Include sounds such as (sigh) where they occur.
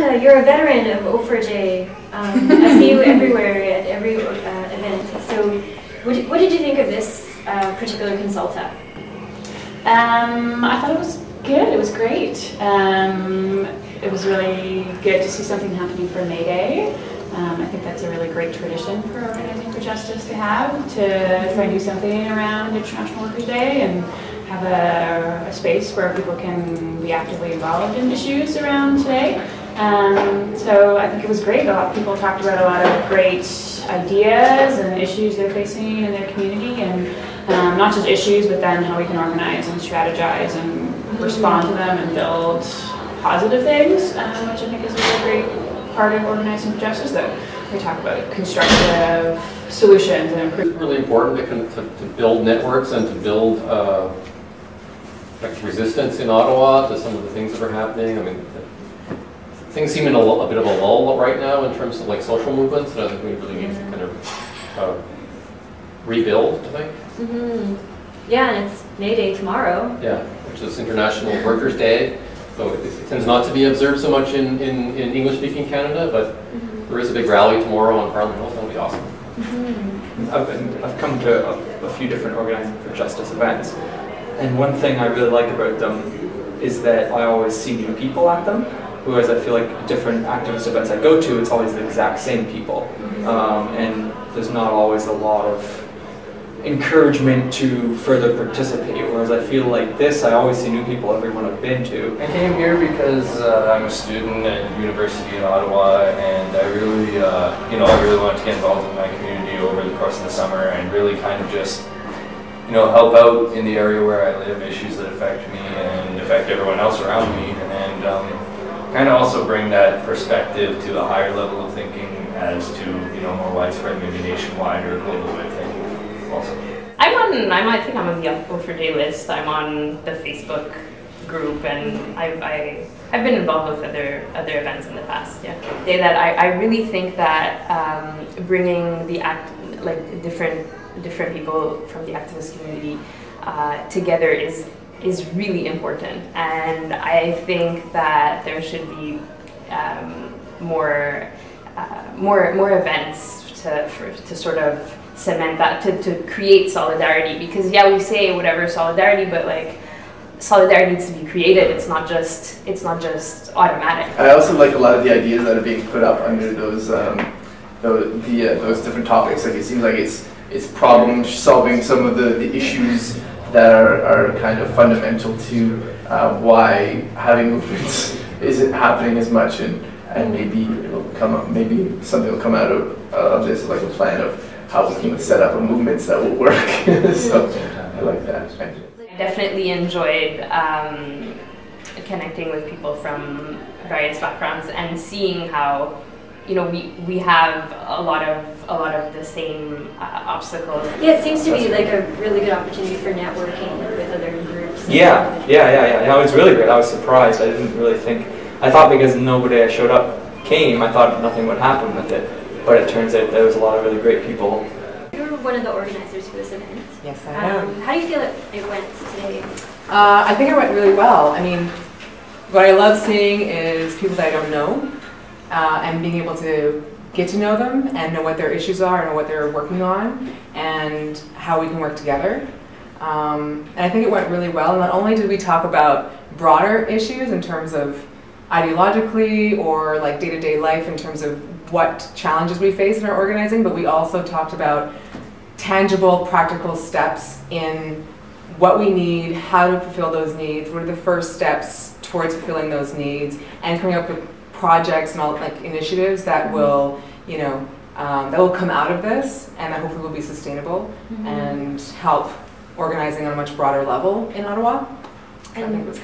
You're a veteran of O4J. Um, I see you everywhere at every uh, event. So, what did, what did you think of this uh, particular consulta? Um, I thought it was good. It was great. Um, it was really good to see something happening for May Day. Um, I think that's a really great tradition for Organizing for Justice to have, to try and do something around International Workers' Day and have a, a space where people can be actively involved in issues around today. Um, so I think it was great. A lot of people talked about a lot of great ideas and issues they're facing in their community, and um, not just issues, but then how we can organize and strategize and respond to them and build positive things, um, which I think is a really great part of organizing for justice. That we talk about constructive solutions and improvement. It's really important to, to, to build networks and to build uh, like resistance in Ottawa to some of the things that are happening. I mean, things seem in a, a, bit of a lull right now in terms of like social movements, and I think we really need to kind of uh, rebuild. I think. Mm -hmm. Yeah, and it's May Day tomorrow. Yeah, which is International Workers' Day. So it, it, tends not to be observed so much in, in, in English-speaking Canada, but mm -hmm. there is a big rally tomorrow on Parliament Hill. That'll be awesome. Mm -hmm. I've, been, I've come to a, a few different Organizing for Justice events, and one thing I really like about them is that I always see new people at them. Whereas I feel like different activist events I go to, it's always the exact same people, um, and there's not always a lot of encouragement to further participate. Whereas I feel like this, I always see new people everyone I've been to. I came here because uh, I'm a student at University in Ottawa, and I really, uh, you know, I really wanted to get involved in my community over the course of the summer, and really kind of just, you know, help out in the area where I live, issues that affect me and affect everyone else around me, and um, kind of also bring that perspective to a higher level of thinking as to, you know, more widespread, maybe nationwide or global way thinking. Also, I'm on. I'm. I think I'm on the O4J list. I'm on the Facebook group, and I, I I've been involved with other other events in the past. Yeah, say that I, I really think that um, bringing the act like different different people from the activist community uh, together is is really important, and I think that there should be um, more uh, more more events to for, to sort of cement that to, to create solidarity. Because yeah we say whatever solidarity but like solidarity needs to be created. It's not just it's not just automatic. I also like a lot of the ideas that are being put up under those um, the, uh, those different topics. Like it seems like it's it's problem solving some of the, the issues that are, are kind of fundamental to uh, why having movements (laughs) isn't happening as much and and maybe it'll come up maybe something will come out of, uh, of this like a plan of how we can set up a movements that will work. (laughs) so I like that. I definitely enjoyed um, connecting with people from various backgrounds and seeing how you know we we have a lot of a lot of the same uh, obstacles. Yeah, it seems to be like a really good opportunity for networking with other groups. Yeah, yeah, yeah, yeah. No, it was really great. I was surprised. I didn't really think. I thought because nobody I showed up came, I thought nothing would happen with it. But it turns out there was a lot of really great people. You're one of the organizers for this event. Yes, I am. Um, how do you feel it, it went today? Uh, I think it went really well. I mean, what I love seeing is people that I don't know uh, and being able to get to know them and know what their issues are and what they're working on and how we can work together. Um, and I think it went really well. Not only did we talk about broader issues in terms of ideologically or like day-to-day -day life in terms of what challenges we face in our organizing, but we also talked about tangible, practical steps in what we need, how to fulfill those needs, what are the first steps towards fulfilling those needs, and coming up with projects and all like initiatives that mm-hmm. will, you know, um, that will come out of this and that hopefully will be sustainable mm -hmm. and help organizing on a much broader level in Ottawa. And